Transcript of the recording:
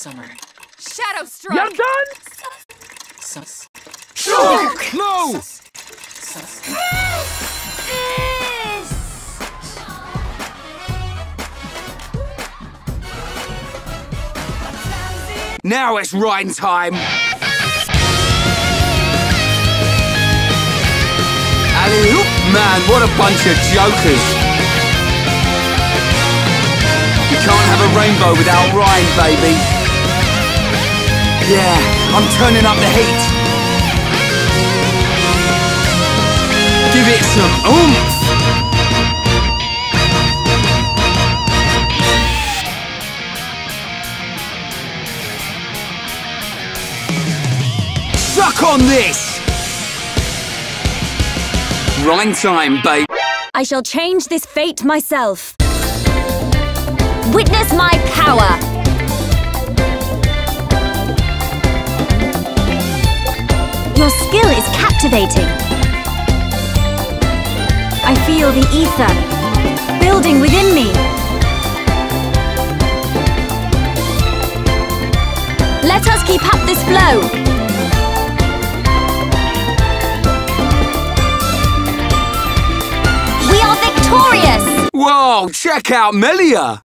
Summer. Shadow Strike! You're done? Sus. Shulk! No! Sus. Now it's Reyn time. Alley oop, man, what a bunch of jokers. You can't have a rainbow without Reyn, baby. Yeah, I'm turning up the heat. Give it some oomph. Suck on this! Rhyme time, babe. I shall change this fate myself. Witness my power! Is captivating. I feel the ether building within me. Let us keep up this flow. We are victorious! Whoa, check out Melia!